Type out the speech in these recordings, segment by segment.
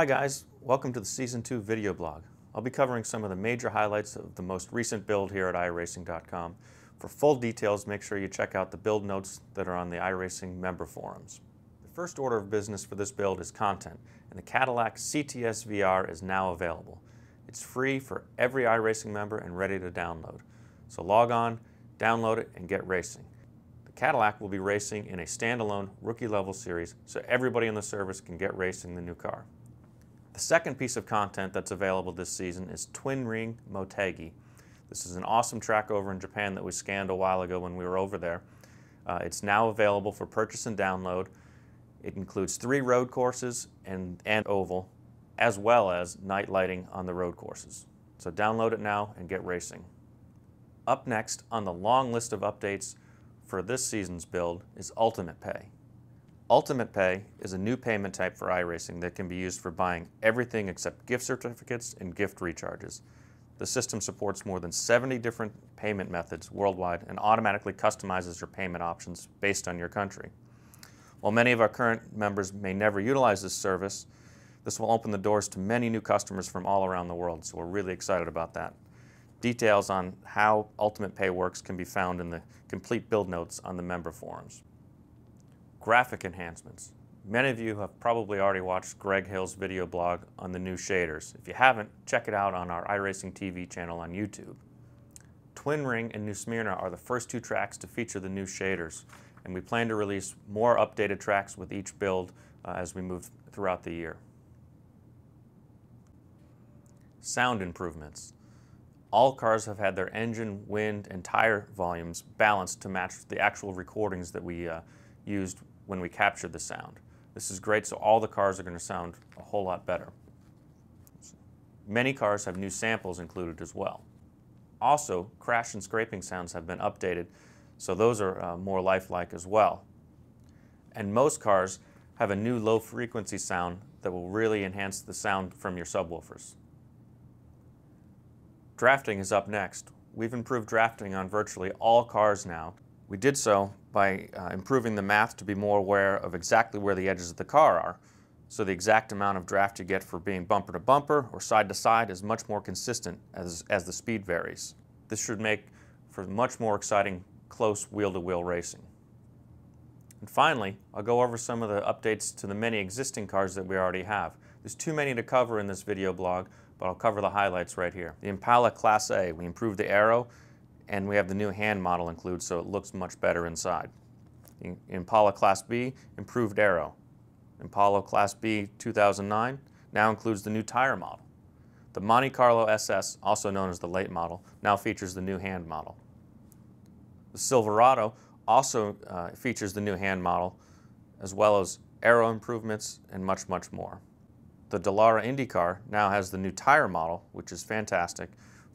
Hi guys, welcome to the Season 2 video blog. I'll be covering some of the major highlights of the most recent build here at iRacing.com. For full details, make sure you check out the build notes that are on the iRacing member forums. The first order of business for this build is content, and the Cadillac CTS VR is now available. It's free for every iRacing member and ready to download. So log on, download it, and get racing. The Cadillac will be racing in a standalone rookie level series so everybody in the service can get racing the new car. The second piece of content that's available this season is Twin Ring Motegi. This is an awesome track over in Japan that we scanned a while ago when we were over there. Uh, it's now available for purchase and download. It includes three road courses and, and oval, as well as night lighting on the road courses. So download it now and get racing. Up next on the long list of updates for this season's build is Ultimate Pay. Ultimate Pay is a new payment type for iRacing that can be used for buying everything except gift certificates and gift recharges. The system supports more than 70 different payment methods worldwide and automatically customizes your payment options based on your country. While many of our current members may never utilize this service, this will open the doors to many new customers from all around the world, so we're really excited about that. Details on how Ultimate Pay works can be found in the complete build notes on the member forums. Graphic enhancements. Many of you have probably already watched Greg Hill's video blog on the new shaders. If you haven't, check it out on our iRacing TV channel on YouTube. Twin Ring and New Smyrna are the first two tracks to feature the new shaders, and we plan to release more updated tracks with each build uh, as we move throughout the year. Sound improvements. All cars have had their engine, wind, and tire volumes balanced to match the actual recordings that we uh, used when we capture the sound. This is great, so all the cars are going to sound a whole lot better. Many cars have new samples included as well. Also, crash and scraping sounds have been updated, so those are uh, more lifelike as well. And most cars have a new low frequency sound that will really enhance the sound from your subwoofers. Drafting is up next. We've improved drafting on virtually all cars now. We did so by uh, improving the math to be more aware of exactly where the edges of the car are. So the exact amount of draft you get for being bumper to bumper or side to side is much more consistent as, as the speed varies. This should make for much more exciting close wheel-to-wheel -wheel racing. And finally, I'll go over some of the updates to the many existing cars that we already have. There's too many to cover in this video blog, but I'll cover the highlights right here. The Impala Class A, we improved the aero and we have the new hand model included so it looks much better inside. Impala Class B, improved aero. Impala Class B 2009 now includes the new tire model. The Monte Carlo SS, also known as the late model, now features the new hand model. The Silverado also uh, features the new hand model, as well as aero improvements and much, much more. The Dallara IndyCar now has the new tire model, which is fantastic,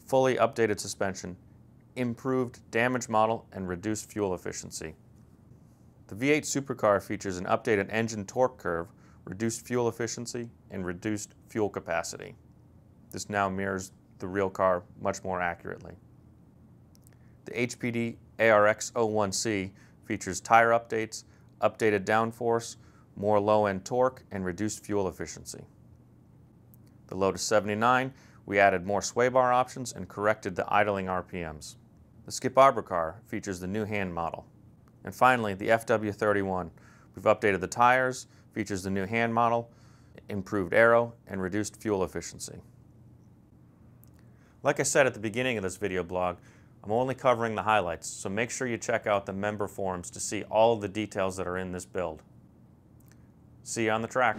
fully updated suspension, improved damage model, and reduced fuel efficiency. The V8 supercar features an updated engine torque curve, reduced fuel efficiency, and reduced fuel capacity. This now mirrors the real car much more accurately. The HPD ARX 01C features tire updates, updated downforce, more low-end torque, and reduced fuel efficiency. The Lotus 79, we added more sway bar options and corrected the idling RPMs. The Skip Barber car features the new hand model. And finally, the FW31. We've updated the tires, features the new hand model, improved aero, and reduced fuel efficiency. Like I said at the beginning of this video blog, I'm only covering the highlights, so make sure you check out the member forums to see all of the details that are in this build. See you on the track.